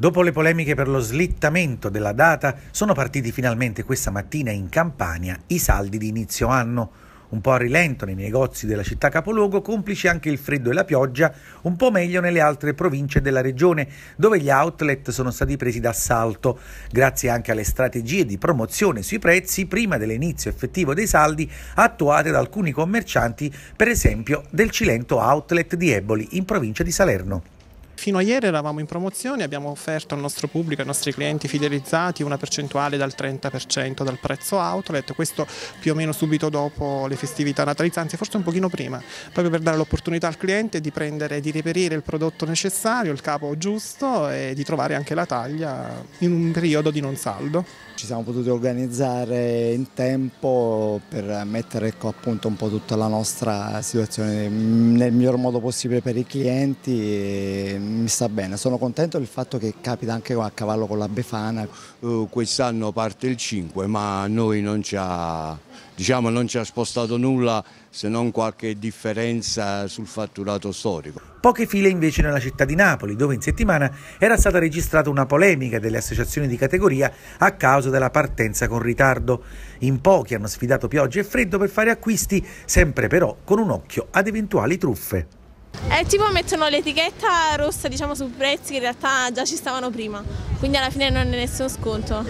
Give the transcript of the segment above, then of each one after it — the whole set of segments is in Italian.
Dopo le polemiche per lo slittamento della data, sono partiti finalmente questa mattina in Campania i saldi di inizio anno. Un po' a rilento nei negozi della città capoluogo, complici anche il freddo e la pioggia, un po' meglio nelle altre province della regione, dove gli outlet sono stati presi d'assalto, grazie anche alle strategie di promozione sui prezzi prima dell'inizio effettivo dei saldi attuate da alcuni commercianti, per esempio del Cilento Outlet di Eboli, in provincia di Salerno. Fino a ieri eravamo in promozione, abbiamo offerto al nostro pubblico, ai nostri clienti fidelizzati una percentuale dal 30% dal prezzo outlet, questo più o meno subito dopo le festività natalizie, anzi forse un pochino prima, proprio per dare l'opportunità al cliente di prendere, di reperire il prodotto necessario, il capo giusto e di trovare anche la taglia in un periodo di non saldo. Ci siamo potuti organizzare in tempo per mettere ecco, appunto un po' tutta la nostra situazione nel miglior modo possibile per i clienti mi sta bene, sono contento del fatto che capita anche a cavallo con la Befana. Uh, Quest'anno parte il 5 ma a noi non ci ha, diciamo, non ci ha spostato nulla se non qualche differenza sul fatturato storico. Poche file invece nella città di Napoli, dove in settimana era stata registrata una polemica delle associazioni di categoria a causa della partenza con ritardo. In pochi hanno sfidato pioggia e freddo per fare acquisti, sempre però con un occhio ad eventuali truffe. È tipo mettono l'etichetta rossa diciamo sui prezzi che in realtà già ci stavano prima, quindi alla fine non è nessuno sconto.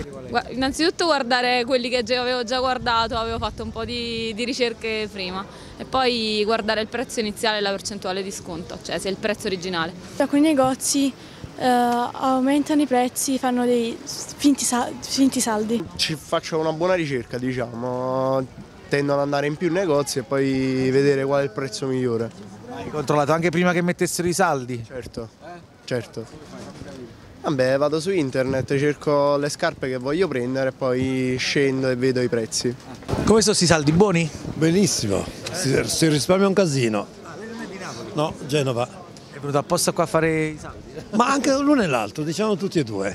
Innanzitutto guardare quelli che avevo già guardato, avevo fatto un po' di, di ricerche prima e poi guardare il prezzo iniziale e la percentuale di sconto, cioè se è il prezzo originale. Alcuni negozi Uh, aumentano i prezzi, fanno dei finti, sal finti, saldi. Ci faccio una buona ricerca, diciamo, tendo ad andare in più negozi e poi vedere qual è il prezzo migliore. Hai controllato anche prima che mettessero i saldi? Certo, certo. Vabbè, vado su internet, cerco le scarpe che voglio prendere, poi scendo e vedo i prezzi. Come sono questi saldi? Buoni? Benissimo, si, si risparmia un casino. Ah, lei non è di Napoli? No, Genova. È venuto apposta qua a fare i saldi? Ma anche l'uno e l'altro, diciamo tutti e due.